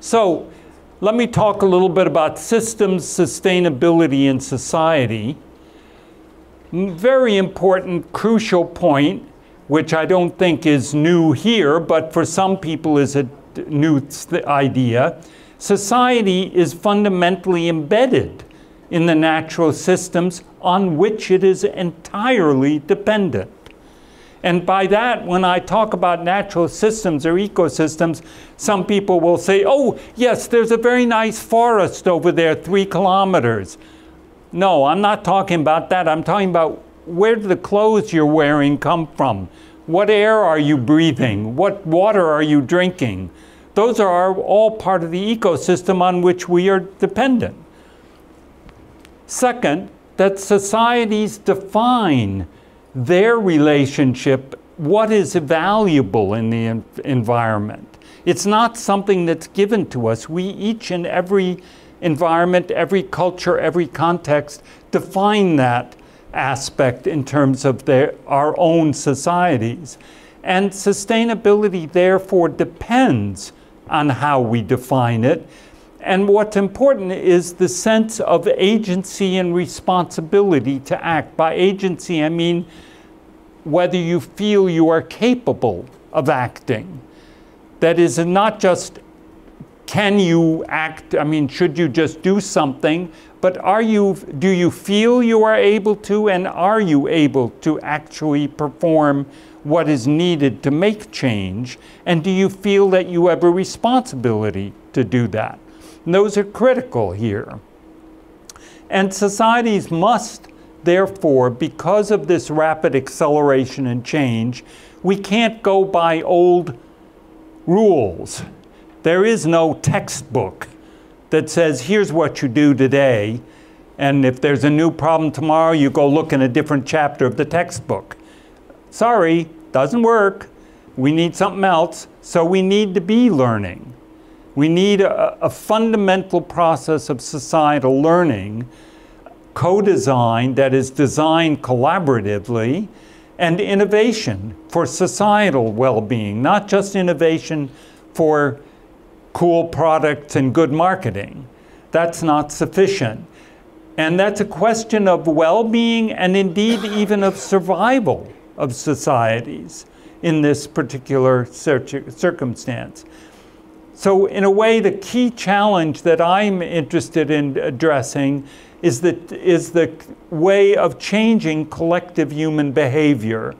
So let me talk a little bit about systems sustainability in society. Very important, crucial point, which I don't think is new here, but for some people is a new idea. Society is fundamentally embedded in the natural systems on which it is entirely dependent. And by that, when I talk about natural systems or ecosystems, some people will say, oh, yes, there's a very nice forest over there, three kilometers. No, I'm not talking about that. I'm talking about where do the clothes you're wearing come from? What air are you breathing? What water are you drinking? Those are all part of the ecosystem on which we are dependent. Second, that societies define their relationship, what is valuable in the environment. It's not something that's given to us. We each in every environment, every culture, every context define that aspect in terms of their, our own societies. And sustainability, therefore, depends on how we define it. And what's important is the sense of agency and responsibility to act. By agency, I mean whether you feel you are capable of acting. That is not just can you act, I mean, should you just do something, but are you, do you feel you are able to, and are you able to actually perform what is needed to make change? And do you feel that you have a responsibility to do that? And those are critical here. And societies must, therefore, because of this rapid acceleration and change, we can't go by old rules. There is no textbook that says, here's what you do today, and if there's a new problem tomorrow, you go look in a different chapter of the textbook. Sorry, doesn't work. We need something else, so we need to be learning. We need a, a fundamental process of societal learning, co-design that is designed collaboratively, and innovation for societal well-being, not just innovation for cool products and good marketing. That's not sufficient. And that's a question of well-being and indeed even of survival of societies in this particular circumstance. So in a way, the key challenge that I'm interested in addressing is the, is the way of changing collective human behavior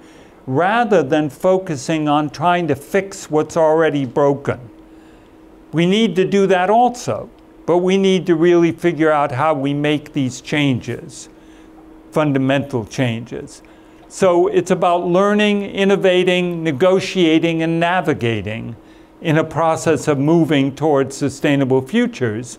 rather than focusing on trying to fix what's already broken. We need to do that also, but we need to really figure out how we make these changes, fundamental changes. So it's about learning, innovating, negotiating, and navigating in a process of moving towards sustainable futures.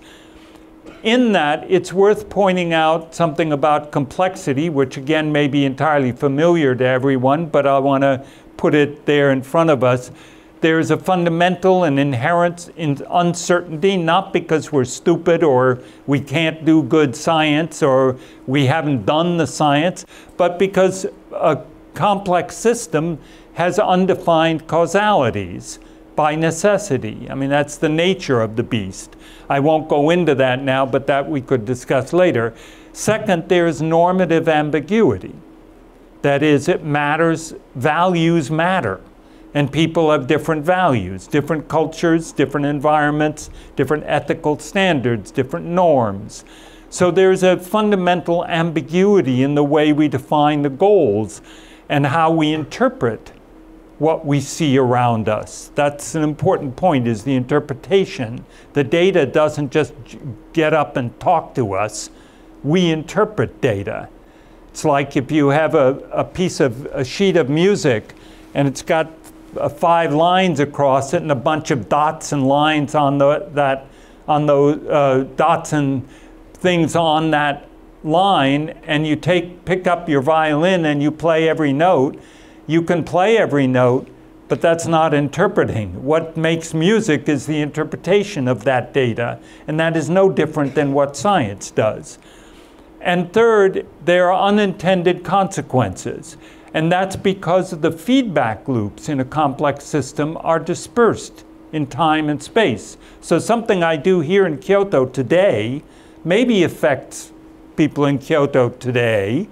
In that, it's worth pointing out something about complexity, which again may be entirely familiar to everyone, but I want to put it there in front of us. There's a fundamental and inherent uncertainty, not because we're stupid or we can't do good science or we haven't done the science, but because a complex system has undefined causalities by necessity. I mean, that's the nature of the beast. I won't go into that now, but that we could discuss later. Second, there's normative ambiguity. That is, it matters, values matter. And people have different values, different cultures, different environments, different ethical standards, different norms. So there's a fundamental ambiguity in the way we define the goals and how we interpret what we see around us. That's an important point is the interpretation. The data doesn't just get up and talk to us. We interpret data. It's like if you have a, a piece of a sheet of music and it's got five lines across it and a bunch of dots and lines on the that on those uh, dots and things on that line and you take pick up your violin and you play every note you can play every note, but that's not interpreting. What makes music is the interpretation of that data, and that is no different than what science does. And third, there are unintended consequences. And that's because the feedback loops in a complex system are dispersed in time and space. So something I do here in Kyoto today maybe affects people in Kyoto today,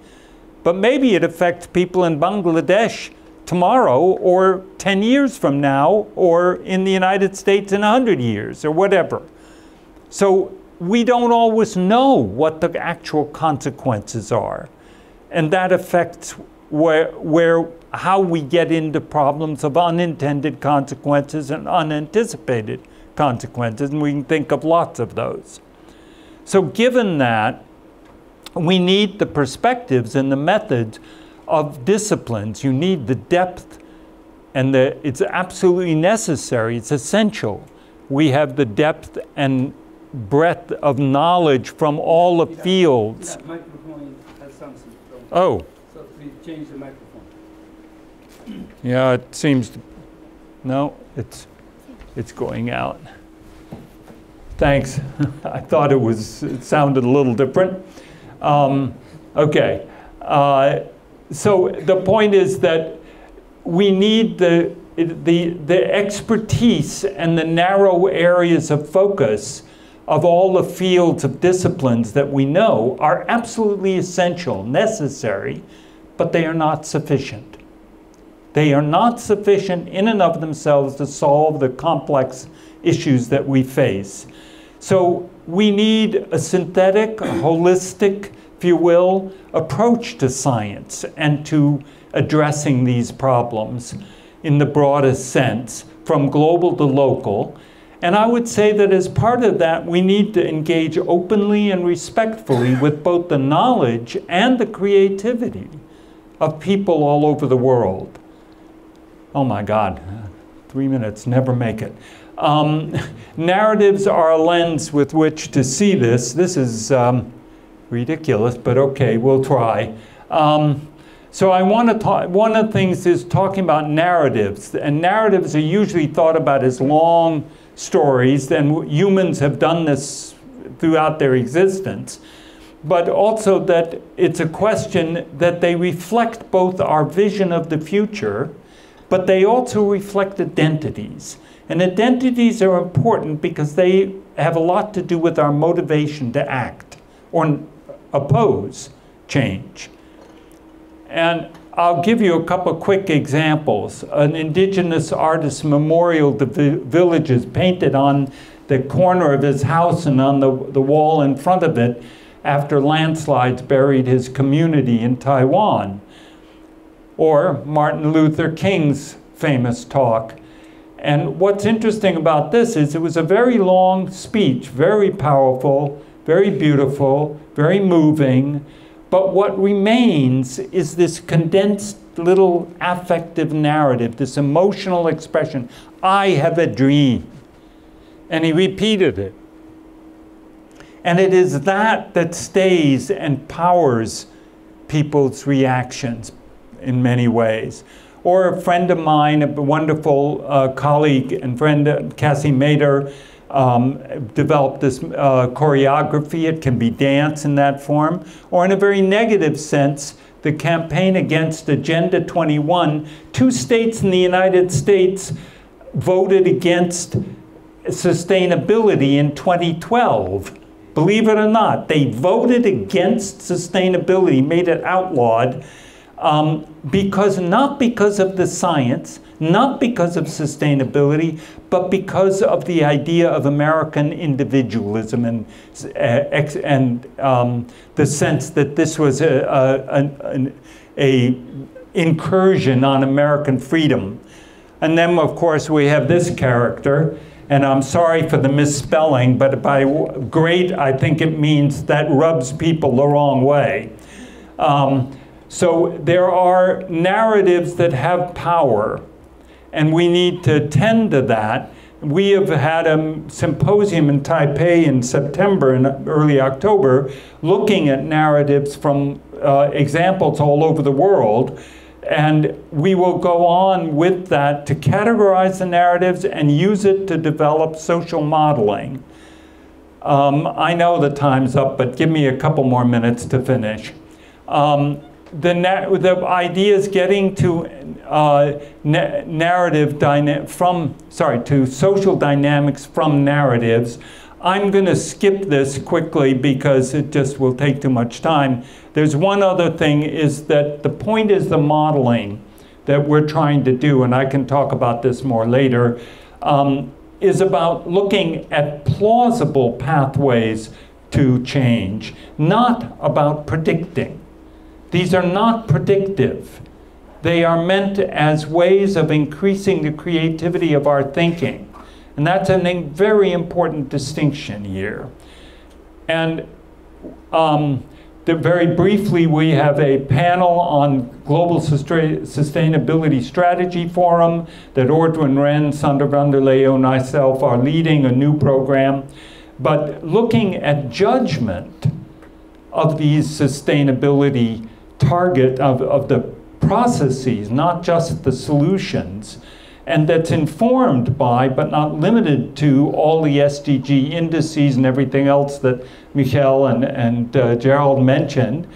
but maybe it affects people in Bangladesh tomorrow or 10 years from now or in the United States in 100 years or whatever. So we don't always know what the actual consequences are. And that affects where, where, how we get into problems of unintended consequences and unanticipated consequences. And we can think of lots of those. So, given that, we need the perspectives and the methods of disciplines. You need the depth, and the, it's absolutely necessary, it's essential. We have the depth and breadth of knowledge from all the Yeah. fields. Yeah, microphone has something. Oh, So please change the microphone. yeah, it seems, to, no, it's, it's going out. Thanks. I thought it was, it sounded a little different. Um, okay. Uh, so the point is that we need the, the, the expertise and the narrow areas of focus of all the fields of disciplines that we know are absolutely essential, necessary, but they are not sufficient. They are not sufficient in and of themselves to solve the complex issues that we face. So we need a synthetic, a holistic, if you will, approach to science and to addressing these problems in the broadest sense, from global to local. And I would say that as part of that, we need to engage openly and respectfully with both the knowledge and the creativity of people all over the world. Oh my God, three minutes, never make it. Um, narratives are a lens with which to see this. This is um, ridiculous, but okay, we'll try. Um, so I want to talk, one of the things is talking about narratives, and narratives are usually thought about as long stories, and humans have done this throughout their existence. But also that it's a question that they reflect both our vision of the future, but they also reflect identities. And identities are important because they have a lot to do with our motivation to act or oppose change. And I'll give you a couple quick examples. An indigenous artist memorial to vi- villages painted on the corner of his house and on the, the wall in front of it after landslides buried his community in Taiwan. Or Martin Luther King's famous talk. And what's interesting about this is it was a very long speech, very powerful, very beautiful, very moving. But what remains is this condensed little affective narrative, this emotional expression I have a dream. And he repeated it. And it is that that stays and powers people's reactions in many ways. Or a friend of mine, a wonderful uh, colleague and friend, uh, Cassie Mader, um, developed this uh, choreography. It can be dance in that form, or in a very negative sense, the campaign against Agenda 21. Two states in the United States voted against sustainability in 2012. Believe it or not, they voted against sustainability, made it outlawed, um, because not because of the science, not because of sustainability, but because of the idea of American individualism and, uh, and um, the sense that this was a, a, a, a incursion on American freedom. And then, of course, we have this character, and I'm sorry for the misspelling, but by great, I think it means that rubs people the wrong way. Um, so there are narratives that have power, and we need to tend to that. We have had a symposium in Taipei in September and early October looking at narratives from uh, examples all over the world. And we will go on with that to categorize the narratives and use it to develop social modeling. Um, I know the time's up, but give me a couple more minutes to finish. Um, the, the idea is getting to uh, na- narrative from, sorry, to social dynamics from narratives. I'm going to skip this quickly because it just will take too much time. There's one other thing is that the point is the modeling that we're trying to do, and I can talk about this more later, um, is about looking at plausible pathways to change, not about predicting. These are not predictive. They are meant as ways of increasing the creativity of our thinking. And that's a very important distinction here. And um, very briefly, we have a panel on Global Sustainability Strategy Forum that Audryn Wren, Sander van der and myself are leading a new program. But looking at judgment of these sustainability target of, of the processes, not just the solutions, and that's informed by, but not limited to, all the SDG indices and everything else that Michel and, and uh, Gerald mentioned.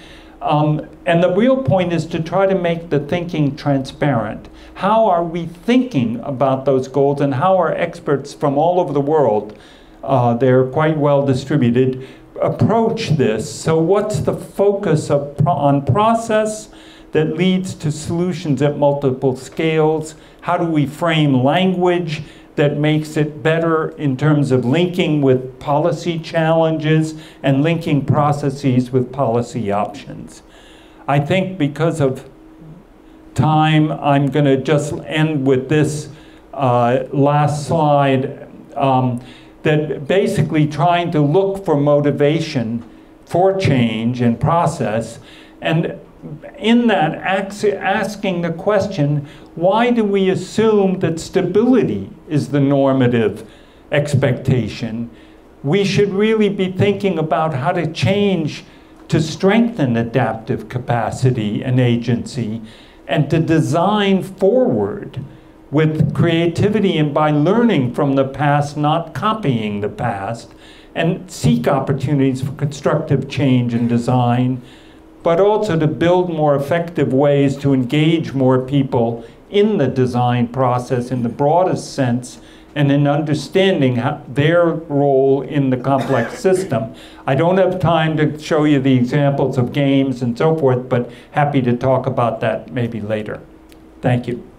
Um, and the real point is to try to make the thinking transparent. How are we thinking about those goals, and how are experts from all over the world, uh, they're quite well distributed, approach this? So, what's the focus of, on process that leads to solutions at multiple scales? How do we frame language that makes it better in terms of linking with policy challenges and linking processes with policy options? I think because of time, I'm going to just end with this uh, last slide. Um, that basically trying to look for motivation for change and process, and in that asking the question why do we assume that stability is the normative expectation? We should really be thinking about how to change to strengthen adaptive capacity and agency and to design forward with creativity and by learning from the past, not copying the past, and seek opportunities for constructive change and design, but also to build more effective ways to engage more people in the design process in the broadest sense and in understanding how, their role in the complex system. I don't have time to show you the examples of games and so forth, but happy to talk about that maybe later. Thank you.